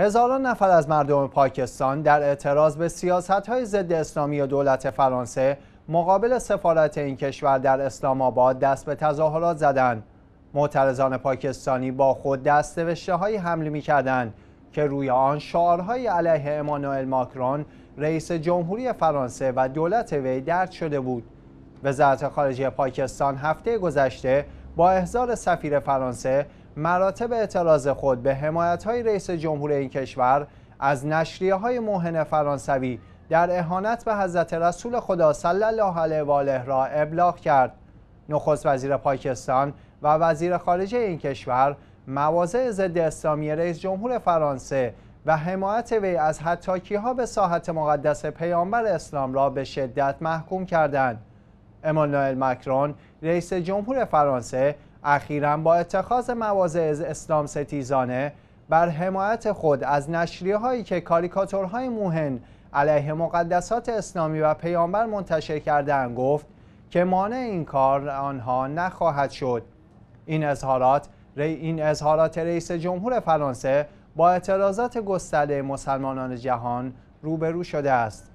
هزاران نفر از مردم پاکستان در اعتراض به سیاست های ضد اسلامی و دولت فرانسه مقابل سفارت این کشور در اسلام آباد دست به تظاهرات زدند. معترضان پاکستانی با خود دست های حمله می کردند که روی آن شعارهای علیه امانوئل ماکرون رئیس جمهوری فرانسه و دولت وی درد شده بود. وزارت خارجه پاکستان هفته گذشته با احضار سفیر فرانسه مراتب اعتراض خود به حمایت های رئیس جمهور این کشور از نشریه های موهن فرانسوی در اهانت به حضرت رسول خدا صلی الله علیه و آله را ابلاغ کرد. نخست وزیر پاکستان و وزیر خارجه این کشور مواضع ضد اسلامی رئیس جمهور فرانسه و حمایت وی از حتاکی ها به ساحت مقدس پیامبر اسلام را به شدت محکوم کردند. امانوئل مکرون رئیس جمهور فرانسه اخیرا با اتخاذ مواضع اسلام ستیزانه بر حمایت خود از نشریه هایی که کاریکاتورهای موهن علیه مقدسات اسلامی و پیامبر منتشر کردن گفت که مانع این کار آنها نخواهد شد. این اظهارات این اظهارات رئیس جمهور فرانسه با اعتراضات گسترده مسلمانان جهان روبرو شده است.